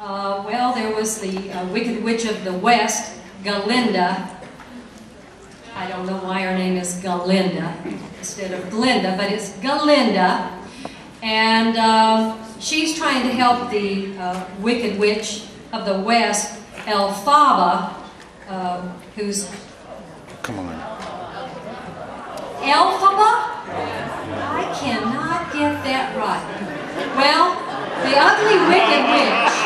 Uh, well, there was the uh, Wicked Witch of the West, Galinda. I don't know why her name is Galinda instead of Glinda, but it's Galinda. And um, she's trying to help the uh, Wicked Witch of the West, Elphaba, uh, who's... Come on. Elphaba? I cannot get that right. Well, the ugly Wicked Witch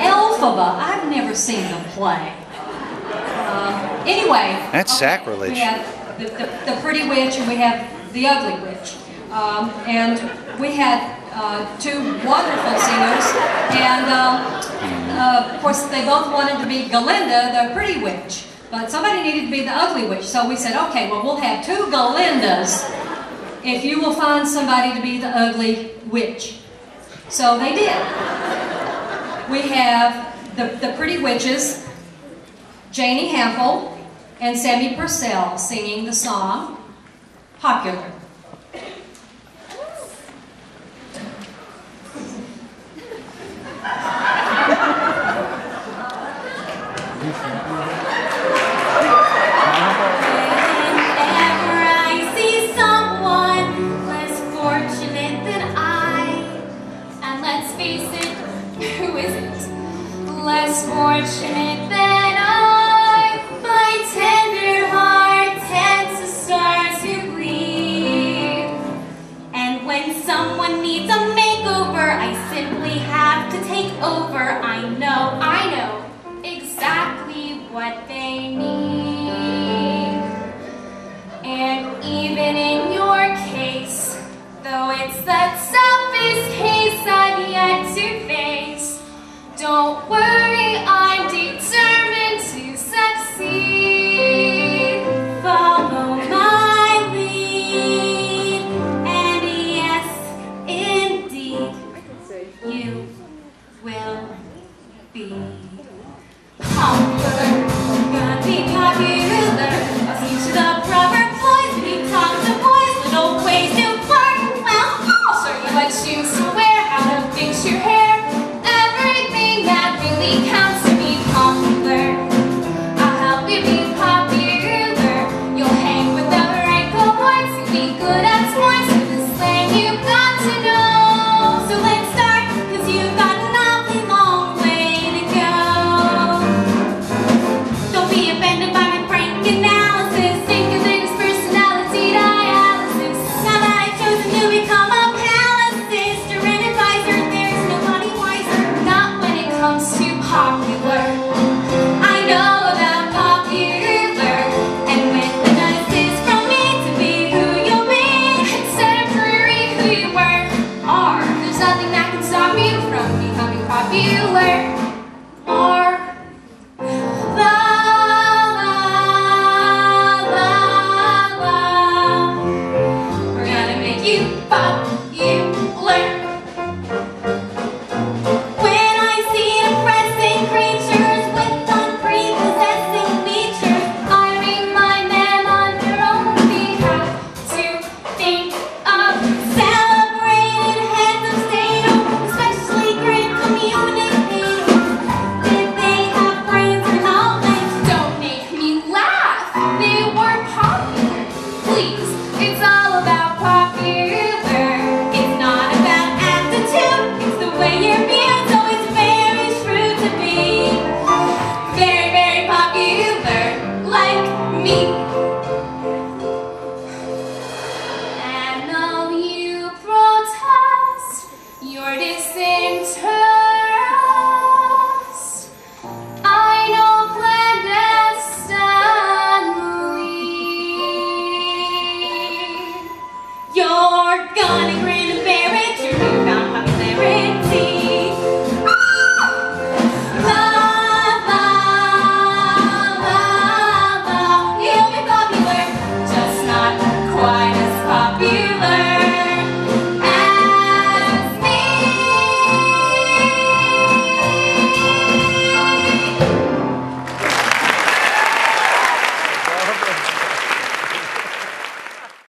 Elphaba. I've never seen them play. Uh, anyway. That's okay, sacrilege. We have the, the, the, pretty witch and we have the ugly witch. Um, and we had uh, two wonderful singers. And um, uh, of course, they both wanted to be Galinda, the pretty witch. But somebody needed to be the ugly witch. So we said, okay, well, we'll have two Galindas if you will find somebody to be the ugly witch. So they did. We have the, the Pretty Witches, Janie Hampel, and Sammy Purcell singing the song, Popular. Less fortunate than be